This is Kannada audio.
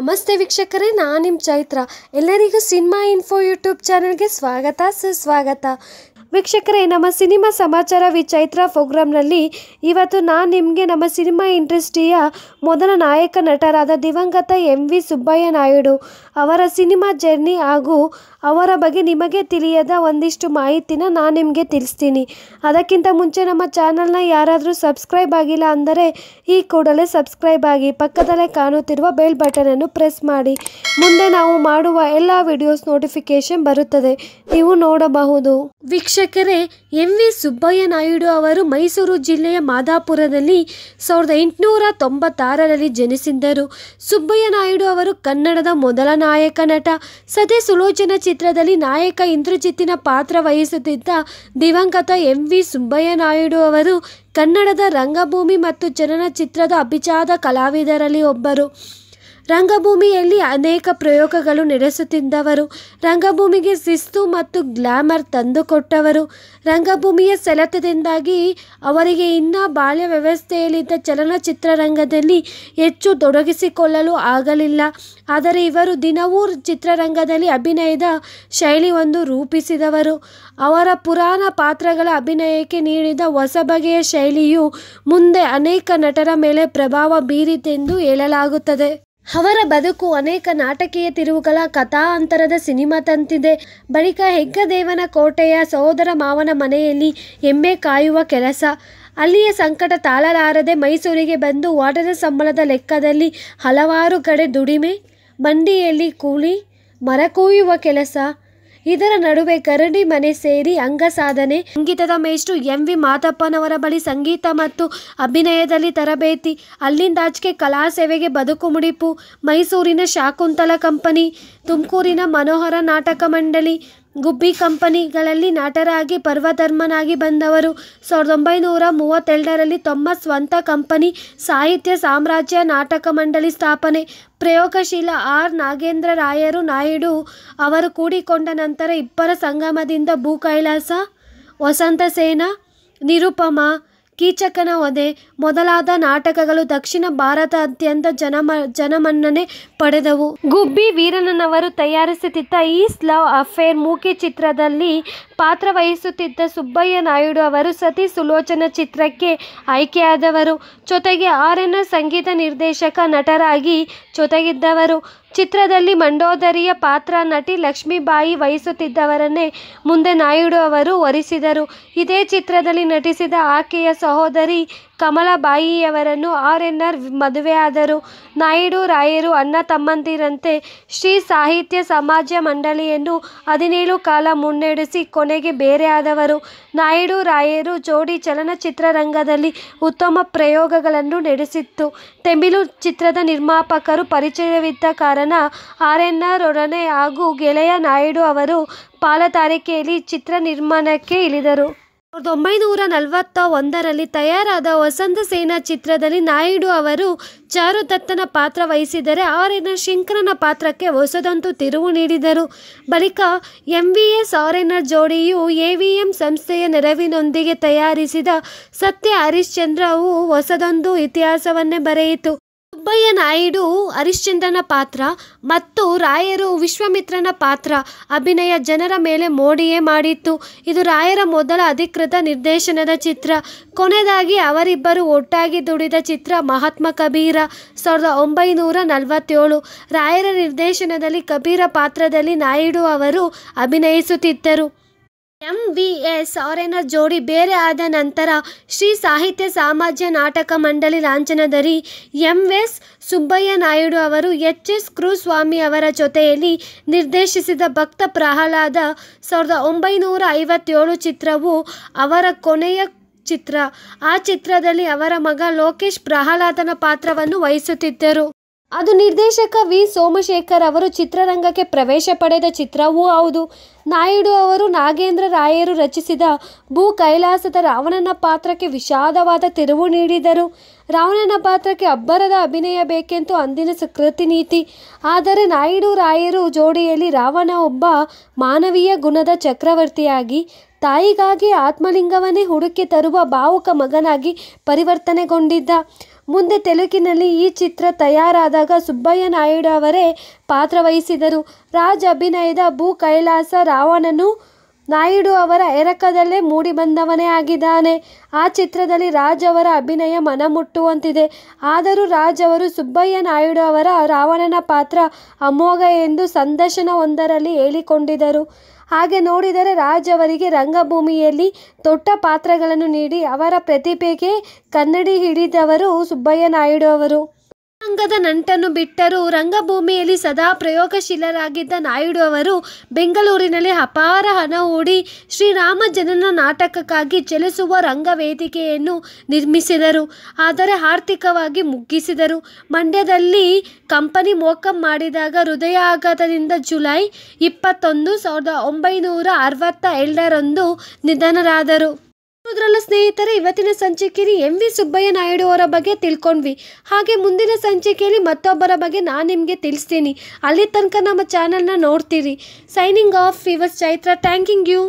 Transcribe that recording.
ನಮಸ್ತೆ ವೀಕ್ಷಕರೇ, ನಾನು ನಿಮ್ಮ ಚೈತ್ರ. ಎಲ್ಲರಿಗೂ ಸಿನಿಮಾ ಇನ್ಫೋ ಯೂಟ್ಯೂಬ್ ಚಾನಲ್ಗೆ ಸ್ವಾಗತ, ಸುಸ್ವಾಗತ. ವೀಕ್ಷಕರೇ, ನಮ್ಮ ಸಿನಿಮಾ ಸಮಾಚಾರ ವಿ ಚೈತ್ರ ಪ್ರೋಗ್ರಾಮ್ನಲ್ಲಿ ಇವತ್ತು ನಾನು ನಿಮಗೆ ನಮ್ಮ ಸಿನಿಮಾ ಇಂಡಸ್ಟ್ರಿಯ ಮೊದಲ ನಾಯಕ ನಟರಾದ ದಿವಂಗತ ಎಂ ವಿ ಸುಬ್ಬಯ್ಯ ನಾಯ್ಡು ಅವರ ಸಿನಿಮಾ ಜರ್ನಿ ಹಾಗೂ ಅವರ ಬಗ್ಗೆ ನಿಮಗೆ ತಿಳಿಯದ ಒಂದಿಷ್ಟು ಮಾಹಿತಿನ ನಾನು ನಿಮಗೆ ತಿಳಿಸ್ತೀನಿ. ಅದಕ್ಕಿಂತ ಮುಂಚೆ ನಮ್ಮ ಚಾನಲ್ನ ಯಾರಾದರೂ ಸಬ್ಸ್ಕ್ರೈಬ್ ಆಗಿಲ್ಲ ಅಂದರೆ ಈ ಕೂಡಲೇ ಸಬ್ಸ್ಕ್ರೈಬ್ ಆಗಿ ಪಕ್ಕದಲ್ಲೇ ಕಾಣುತ್ತಿರುವ ಬೆಲ್ ಬಟನನ್ನು ಪ್ರೆಸ್ ಮಾಡಿ. ಮುಂದೆ ನಾವು ಮಾಡುವ ಎಲ್ಲ ವಿಡಿಯೋಸ್ ನೋಟಿಫಿಕೇಶನ್ ಬರುತ್ತದೆ. ನೀವು ನೋಡಬಹುದು. ವೀಕ್ಷಕರೇ, ಎಂ ವಿ ಸುಬ್ಬಯ್ಯ ನಾಯ್ಡು ಅವರು ಮೈಸೂರು ಜಿಲ್ಲೆಯ ಮಾದಾಪುರದಲ್ಲಿ ಸಾವಿರದ ಎಂಟುನೂರ ತೊಂಬತ್ತಾರರಲ್ಲಿ ಜನಿಸಿದ್ದರು. ಸುಬ್ಬಯ್ಯ ನಾಯ್ಡು ಅವರು ಕನ್ನಡದ ಮೊದಲ ನಾಯಕ ನಟ ಸದೆ ಸುಲೋಚನ ಚಿತ್ರದಲ್ಲಿ ನಾಯಕ ಇಂದ್ರಜಿತ್ತಿನ ಪಾತ್ರ ವಹಿಸುತ್ತಿದ್ದ ದಿವಂಗತ ಎಂ ವಿ ಸುಬ್ಬಯ್ಯ ನಾಯ್ಡು ಅವರು ಕನ್ನಡದ ರಂಗಭೂಮಿ ಮತ್ತು ಚಲನಚಿತ್ರದ ಅಭಿಜಾತ ಕಲಾವಿದರಲ್ಲಿ ಒಬ್ಬರು. ರಂಗಭೂಮಿಯಲ್ಲಿ ಅನೇಕ ಪ್ರಯೋಗಗಳು ನಡೆಸುತ್ತಿದ್ದವರು. ರಂಗಭೂಮಿಗೆ ಶಿಸ್ತು ಮತ್ತು ಗ್ಲಾಮರ್ ತಂದುಕೊಟ್ಟವರು. ರಂಗಭೂಮಿಯ ಸೆಳೆತದಿಂದಾಗಿ ಅವರಿಗೆ ಇನ್ನೂ ಬಾಲ್ಯ ವ್ಯವಸ್ಥೆಯಲ್ಲಿದ್ದ ಚಲನಚಿತ್ರರಂಗದಲ್ಲಿ ಹೆಚ್ಚು ತೊಡಗಿಸಿಕೊಳ್ಳಲು ಆಗಲಿಲ್ಲ. ಆದರೆ ಇವರು ದಿನವೂ ಚಿತ್ರರಂಗದಲ್ಲಿ ಅಭಿನಯದ ಶೈಲಿ ಒಂದು ರೂಪಿಸಿದವರು. ಅವರ ಪುರಾಣ ಪಾತ್ರಗಳ ಅಭಿನಯಕ್ಕೆ ನೀಡಿದ ಹೊಸ ಬಗೆಯ ಶೈಲಿಯು ಮುಂದೆ ಅನೇಕ ನಟರ ಮೇಲೆ ಪ್ರಭಾವ ಬೀರಿತೆಂದು ಹೇಳಲಾಗುತ್ತದೆ. ಅವರ ಬದುಕು ಅನೇಕ ನಾಟಕೀಯ ತಿರುವುಗಳ ಕಥಾಂತರದ ಸಿನಿಮಾ ತಂತಿದೆ. ಬಳಿಕ ಹೆಗ್ಗದೇವನ ಕೋಟೆಯ ಸಹೋದರ ಮಾವನ ಮನೆಯಲ್ಲಿ ಎಮ್ಮೆ ಕಾಯುವ ಕೆಲಸ. ಅಲ್ಲಿಯ ಸಂಕಟ ತಾಳಲಾರದೆ ಮೈಸೂರಿಗೆ ಬಂದು ವಾಟದ ಸಂಬಳದ ಲೆಕ್ಕದಲ್ಲಿ ಹಲವಾರು ಕಡೆ ದುಡಿಮೆ ಬಂಡಿಯಲ್ಲಿ ಕೂಲಿ, ಮರ ಕೆಲಸ. ಇದರ ನಡುವೆ ಕರಡಿ ಮನೆ ಸೇರಿ ಅಂಗ ಸಾಧನೆ ಸಂಗೀತದ ಮೇಷ್ಟ್ರು ಎಂ ವಿ ಮಾತಪ್ಪನವರ ಬಳಿ ಸಂಗೀತ ಮತ್ತು ಅಭಿನಯದಲ್ಲಿ ತರಬೇತಿ. ಅಲ್ಲಿಂದಾಚೆಗೆ ಕಲಾ ಸೇವೆಗೆ ಬದುಕು ಮುಡಿಪು ಮೈಸೂರಿನ ಶಾಕುಂತಲ ಕಂಪನಿ, ತುಮಕೂರಿನ ಮನೋಹರ ನಾಟಕ ಮಂಡಳಿ ಗುಬ್ಬಿ ಕಂಪನಿಗಳಲ್ಲಿ ನಟರಾಗಿ, ಪರ್ವಧರ್ಮನಾಗಿ ಬಂದವರು. ಸಾವಿರದ ಒಂಬೈನೂರ ಮೂವತ್ತೆರಡರಲ್ಲಿ ತಮ್ಮ ಸ್ವಂತ ಕಂಪನಿ ಸಾಹಿತ್ಯ ಸಾಮ್ರಾಜ್ಯ ನಾಟಕ ಮಂಡಳಿ ಸ್ಥಾಪನೆ. ಪ್ರಯೋಗಶೀಲ ಆರ್. ನಾಗೇಂದ್ರ ರಾಯರು ನಾಯ್ಡು ಅವರು ಕೂಡಿಕೊಂಡ ನಂತರ ಇಬ್ಬರ ಸಂಗಮದಿಂದ ಭೂ ಕೈಲಾಸ, ವಸಂತ ಸೇನ, ನಿರುಪಮ ಕೀಚಕನ ವಧೆ ಮೊದಲಾದ ನಾಟಕಗಳು ದಕ್ಷಿಣ ಭಾರತಾದ್ಯಂತ ಜನಮ ಜನಮನ್ನಣೆ ಪಡೆದವು. ಗುಬ್ಬಿ ವೀರಣ್ಣನವರು ತಯಾರಿಸುತ್ತಿದ್ದ ಈಸ್ ಲವ್ ಅಫೇರ್ ಮೂಕಿ ಚಿತ್ರದಲ್ಲಿ ಪಾತ್ರವಹಿಸುತ್ತಿದ್ದ ಸುಬ್ಬಯ್ಯ ನಾಯ್ಡು ಅವರು ಸತಿ ಸುಲೋಚನ ಚಿತ್ರಕ್ಕೆ ಆಯ್ಕೆಯಾದವರು. ಜೊತೆಗೆ ಆರ್ ಎನ್ ಸಂಗೀತ ನಿರ್ದೇಶಕ ನಟರಾಗಿ ಜೊತೆಗಿದ್ದವರು. ಚಿತ್ರದಲ್ಲಿ ಮಂಡೋದರಿಯ ಪಾತ್ರ ನಟಿ ಲಕ್ಷ್ಮೀಬಾಯಿ ವಹಿಸುತ್ತಿದ್ದವರನ್ನೇ ಮುಂದೆ ನಾಯ್ಡು ಅವರು ವರಿಸಿದರು ಇದೇ ಚಿತ್ರದಲ್ಲಿ ನಟಿಸಿದ ಆಕೆಯ ಸಹೋದರಿ ಕಮಲಬಾಯಿಯವರನ್ನು ಆರ್ ಎನ್ ಆರ್ ಮದುವೆಯಾದರು. ನಾಯ್ಡು ರಾಯರು ಅಣ್ಣ ತಮ್ಮಂದಿರಂತೆ ಶ್ರೀ ಸಾಹಿತ್ಯ ಸಮಾಜ ಮಂಡಳಿಯನ್ನು ಹದಿನೇಳು ಕಾಲ ಮುನ್ನಡೆಸಿ ಕೊನೆಗೆ ಬೇರೆಯಾದವರು ನಾಯ್ಡು, ರಾಯರು ಜೋಡಿ ಚಲನಚಿತ್ರರಂಗದಲ್ಲಿ ಉತ್ತಮ ಪ್ರಯೋಗಗಳನ್ನು ನಡೆಸಿತ್ತು. ತೆಮಿಳು ಚಿತ್ರದ ನಿರ್ಮಾಪಕರು ಪರಿಚಯವಿದ್ದ ಕಾರಣ ಆರ್ ಎನ್ ಆರ್ ಒಡನೆ ಹಾಗೂ ಗೆಳೆಯ ನಾಯ್ಡು ಅವರು ಪಾಲುದಾರಿಕೆಯಲ್ಲಿ ಚಿತ್ರ ನಿರ್ಮಾಣಕ್ಕೆ ಇಳಿದರು. ಸಾವಿರದ ಒಂಬೈನೂರ ನಲವತ್ತ ಒಂದರಲ್ಲಿ ತಯಾರಾದ ವಸಂತ ಸೇನಾ ಚಿತ್ರದಲ್ಲಿ ನಾಯ್ಡು ಅವರು ಚಾರುದತ್ತನ ಪಾತ್ರ ವಹಿಸಿದರೆ ಆರ್ಯನ ಶಂಕರನ ಪಾತ್ರಕ್ಕೆ ಹೊಸದೊಂದು ತಿರುವು ನೀಡಿದರು. ಬಳಿಕ ಎಂ ವಿ ಎಸ್ ಆರ್ ಜೋಡಿಯು ಎ ವಿ ಎಂ ಸಂಸ್ಥೆಯ ನೆರವಿನೊಂದಿಗೆ ತಯಾರಿಸಿದ ಸತ್ಯ ಹರಿಶ್ಚಂದ್ರವು ಹೊಸದೊಂದು ಇತಿಹಾಸವನ್ನೇ ಬರೆಯಿತು. ಸುಬ್ಬಯ್ಯ ನಾಯ್ಡು, ಹರಿಶ್ಚಂದ್ರನ ಪಾತ್ರ ಮತ್ತು ರಾಯರು ವಿಶ್ವಮಿತ್ರನ ಪಾತ್ರ. ಅಭಿನಯ ಜನರ ಮೇಲೆ ಮೋಡಿಯೇ ಮಾಡಿತ್ತು. ಇದು ರಾಯರ ಮೊದಲ ಅಧಿಕೃತ ನಿರ್ದೇಶನದ ಚಿತ್ರ. ಕೊನೆಯದಾಗಿ ಅವರಿಬ್ಬರು ಒಟ್ಟಾಗಿ ದುಡಿದ ಚಿತ್ರ ಮಹಾತ್ಮ ಕಬೀರ, ಸಾವಿರದ ಒಂಬೈನೂರ ನಲವತ್ತೇಳು. ರಾಯರ ನಿರ್ದೇಶನದಲ್ಲಿ ಕಬೀರ ಪಾತ್ರದಲ್ಲಿ ನಾಯ್ಡು ಅವರು ಅಭಿನಯಿಸುತ್ತಿದ್ದರು. ಎಂ ವಿ ಎಸ್ ಜೋಡಿ ಬೇರೆ ಆದ ನಂತರ ಶ್ರೀ ಸಾಹಿತ್ಯ ಸಾಮಾಜ್ಯ ನಾಟಕ ಮಂಡಳಿ ಲಾಂಛನದರಿ ಎಂ ಎಸ್ ಸುಬ್ಬಯ್ಯ ನಾಯ್ಡು ಅವರು ಎಚ್ ಎಸ್ ಕ್ರೂಸ್ವಾಮಿ ಅವರ ಜೊತೆಯಲ್ಲಿ ನಿರ್ದೇಶಿಸಿದ ಭಕ್ತ ಪ್ರಹ್ಲಾದ ಸಾವಿರದ ಒಂಬೈನೂರ ಐವತ್ತೇಳು ಚಿತ್ರವು ಅವರ ಕೊನೆಯ ಚಿತ್ರ. ಆ ಚಿತ್ರದಲ್ಲಿ ಅವರ ಮಗ ಲೋಕೇಶ್ ಪ್ರಹ್ಲಾದನ ಪಾತ್ರವನ್ನು ವಹಿಸುತ್ತಿದ್ದರು. ಅದು ನಿರ್ದೇಶಕ ವಿ. ಸೋಮಶೇಖರ್ ಅವರು ಚಿತ್ರರಂಗಕ್ಕೆ ಪ್ರವೇಶ ಪಡೆದ ಚಿತ್ರವೂ ಹೌದು. ನಾಯ್ಡು ಅವರು ನಾಗೇಂದ್ರ ರಾಯರು ರಚಿಸಿದ ಭೂ ಕೈಲಾಸದ ರಾವಣನ ಪಾತ್ರಕ್ಕೆ ವಿಷಾದವಾದ ತಿರುವು ನೀಡಿದರು. ರಾವಣನ ಪಾತ್ರಕ್ಕೆ ಅಬ್ಬರದ ಅಭಿನಯ ಬೇಕೆಂದು ಅಂದಿನ ಸುಕೃತಿ ನೀತಿ. ಆದರೆ ನಾಯ್ಡು ರಾಯರು ಜೋಡಿಯಲ್ಲಿ ರಾವಣ ಒಬ್ಬ ಮಾನವೀಯ ಗುಣದ ಚಕ್ರವರ್ತಿಯಾಗಿ, ತಾಯಿಗಾಗಿ ಆತ್ಮಲಿಂಗವನ್ನೇ ಹುಡುಕಿ ತರುವ ಭಾವುಕ ಮಗನಾಗಿ ಪರಿವರ್ತನೆಗೊಂಡಿದ್ದ. ಮುಂದೆ ತೆಲುಗಿನಲ್ಲಿ ಈ ಚಿತ್ರ ತಯಾರಾದಾಗ ಸುಬ್ಬಯ್ಯ ನಾಯ್ಡು ಅವರೇ ಪಾತ್ರವಹಿಸಿದರು ರಾಜ್ ಅಭಿನಯದ ಭೂ ಕೈಲಾಸ ರಾವಣನು ನಾಯ್ಡು ಅವರ ಎರಕದಲ್ಲೇ ಮೂಡಿಬಂದವನೇ ಆಗಿದ್ದಾನೆ. ಆ ಚಿತ್ರದಲ್ಲಿ ರಾಜ್ ಅವರ ಅಭಿನಯ ಮನಮುಟ್ಟುವಂತಿದೆ. ಆದರೂ ರಾಜ್ ಅವರು ಸುಬ್ಬಯ್ಯ ನಾಯ್ಡು ಅವರ ರಾವಣನ ಪಾತ್ರ ಅಮೋಘ ಎಂದು ಸಂದರ್ಶನವೊಂದರಲ್ಲಿ ಹೇಳಿಕೊಂಡಿದ್ದರು. ಹಾಗೆ ನೋಡಿದರೆ ರಾಜ್ ಅವರಿಗೆ ರಂಗಭೂಮಿಯಲ್ಲಿ ದೊಡ್ಡ ಪಾತ್ರಗಳನ್ನು ನೀಡಿ ಅವರ ಪ್ರತಿಭೆಗೆ ಕನ್ನಡಿ ಹಿಡಿದವರು ಸುಬ್ಬಯ್ಯ ನಾಯ್ಡು ಅವರು. ರಂಗದ ನಂಟನ್ನು ಬಿಟ್ಟರೂ ರಂಗಭೂಮಿಯಲ್ಲಿ ಸದಾ ಪ್ರಯೋಗಶೀಲರಾಗಿದ್ದ ನಾಯ್ಡು ಅವರು ಬೆಂಗಳೂರಿನಲ್ಲಿ ಅಪಾರ ಹಣ ಹೂಡಿ ಶ್ರೀರಾಮ ಜನನ ನಾಟಕಕ್ಕಾಗಿ ಚಲಿಸುವ ರಂಗವೇದಿಕೆಯನ್ನು ನಿರ್ಮಿಸಿದರು. ಆದರೆ ಆರ್ಥಿಕವಾಗಿ ಮುಗ್ಗಿಸಿದರು. ಮಂಡ್ಯದಲ್ಲಿ ಕಂಪನಿ ಮೋಕಂ ಮಾಡಿದಾಗ ಹೃದಯಾಘಾತದಿಂದ ಜುಲೈ ಇಪ್ಪತ್ತೊಂದು, ಸಾವಿರದ ಒಂಬೈನೂರ ಅರವತ್ತ ಎರಡರಂದು ನಿಧನರಾದರು. ಸ್ನೇಹಿತರೆ, ಇವತ್ತಿನ ಸಂಚಿಕೆಯಲ್ಲಿ ಎಂ ವಿ ಸುಬ್ಬಯ್ಯ ನಾಯ್ಡು ಅವರ ಬಗ್ಗೆ ತಿಳ್ಕೊಂಡ್ವಿ. ಹಾಗೆ ಮುಂದಿನ ಸಂಚಿಕೆಯಲ್ಲಿ ಮತ್ತೊಬ್ಬರ ಬಗ್ಗೆ ನಾನು ನಿಮಗೆ ತಿಳಿಸ್ತೀನಿ. ಅಲ್ಲಿ ತನಕ ನಮ್ಮ ಚಾನಲ್ನ ನೋಡ್ತೀರಿ. Signing off Fever's Chaitra. Thanking you